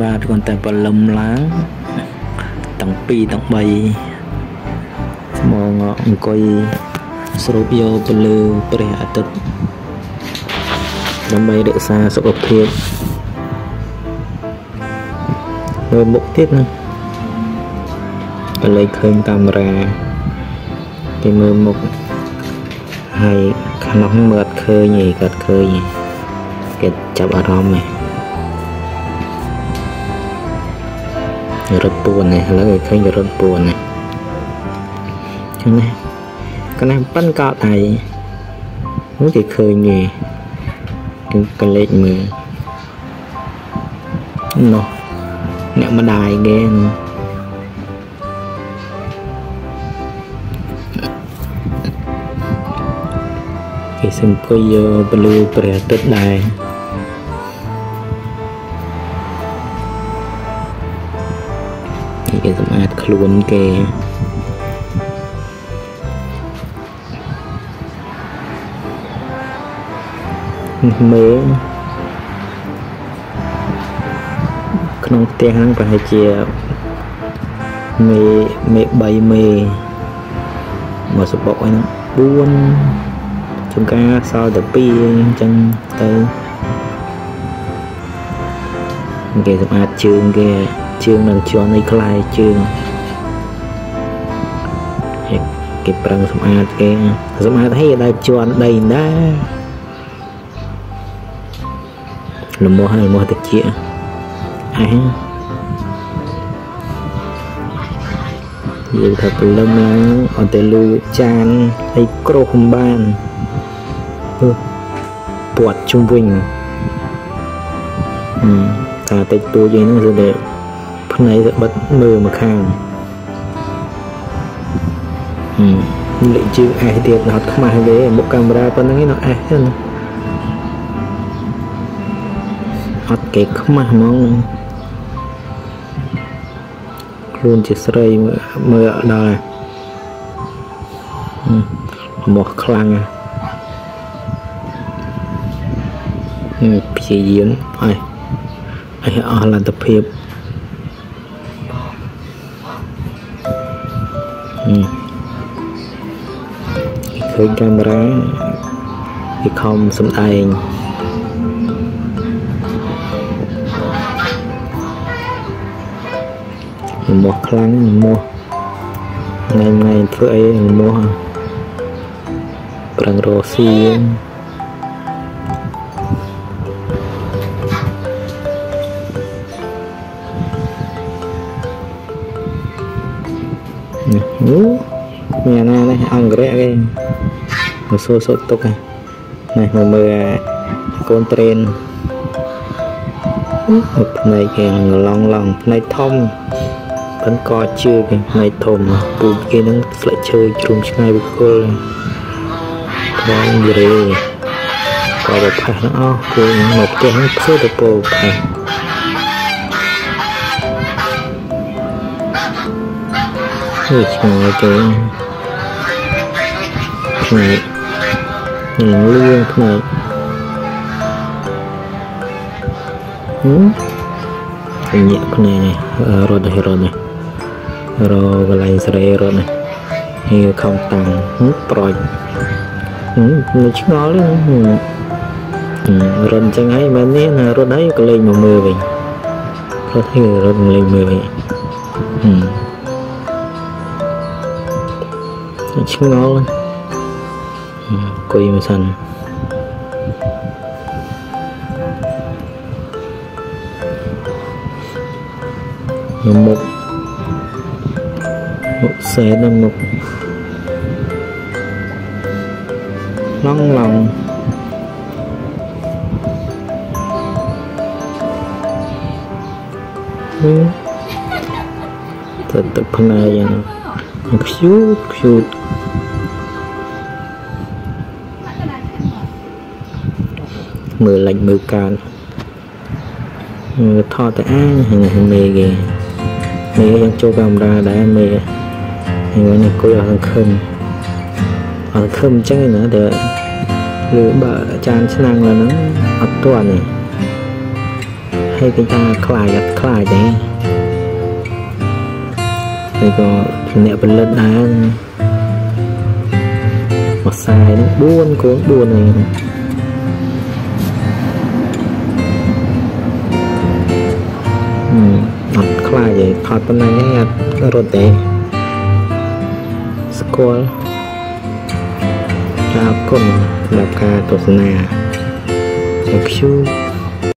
បាទគាត់តែបលឹមឡើងទាំង2ទាំង3ស្មងអង្គុយស្រូបយកទៅលើព្រះអាទិត្យដើម្បីរក្សាសុខភាពមើលមុខទៀតណាក៏លេចឃើញកាមេរ៉ាគេមើលមុខហើយក្នុងមើលអត់ឃើញទេគាត់ឃើញគេចាប់អារម្មណ៍ទេ រត់ពួននេះឥឡូវគេឃើញគេរត់ពួននេះចឹងណាកណាប៉ិនកោតហើយនោះគេឃើញគេគេកលេចមើលនោះអ្នកម្ដាយគេគេសង្គុយយកពលឺព្រះអាទិត្យដែរ គេសម្អាតខ្លួនគេមេក្នុងផ្ទះហ្នឹងប្រហែលជាមេមេ3មេមកសបុកហ្នឹង4ចង្ការសល់តែ2អញ្ចឹងទៅគេសម្អាតជើងគេ ជើងនៅជាប់នៃក្លែជើងគេប្រឹងសម្អាតគេសម្អាតហីដល់ជន់ដីណាលំមោះហើយមោះតិចអេយើងថាព្រលឹមឡើងអត់តែលូចានហើយគ្រោះមិនបានពាត់ជុំវិញអឺតែតិចតួចឯងហ្នឹងគឺតែ ភ្នែកទៅបិទមើលមកខាងលេខជើងអេសទៀតអត់ខ្មាស់ទេមុខកាមេរ៉ាប៉ុណ្្នឹងឯងអេសហ្នឹងអត់គេខ្មាស់ហ្មងខ្លួនជាស្រីមើលអត់ដល់មកខ្លាំងព្យាយាមឲ្យឲ្យអស់លទ្ធភាព ឃើញកាមេរ៉ាគេខំសំដែងមោះខ្លាំងមោះថ្ងៃថ្ងៃធ្វើអីមោះប្រឹងរស់ស៊ី អូមានណានេះអង្គរៈគេមកសួរសុខទុក្ខនេះមកមើលកូនត្រេនផ្នែកគេឡងឡងផ្នែកធំប៉ិនកជើគេផ្នែកធំពូជគេនឹងស្លឹកឈើជ្រុំឆ្ងាយវិគល់ផងយរេក៏បផេះនោះអស់គូមកផ្ទះនេះផ្សេងទៅពោផេះហឺ ឆ្ងាយគេផ្នែកនឹងលឿងផ្នែកហឹមញាក់ភ្នែកនេះរត់ទៅរត់នេះរកន្លែងស្រីរត់នេះហើយខំតាំងប្រយនៅឆ្ងល់រត់ចឹងហើយមែននេះណារត់ហើយក៏លេងមកមើលវិញរត់ហើយរត់លេងមើលវិញ ឆ្ងល់អង្គុយមកសិនមុខមុខសែនមុខឡង មើលលេចមើលកានថតទៅអាញហ្នឹងមេគេមេយើងចូលកាមេរ៉ាដែរមេហើយនេះគួយអត់ខឹមអត់ខឹមអញ្ចឹងណាតែលើបើចានឆ្នាំងឡើងហ្នឹងអត់ទាន់ទេហហើយគេថាខ្លាចអត់ខ្លាចទេហើយក៏អ្នកផលិតដែរមកសាយនឹង4កូន4ហ្នឹង ខ្លាចទេថតប៉ុណ្ណឹងឯងអត់រត់ទេស្គាល់អរគុណសម្រាប់ការទស្សនា Thank you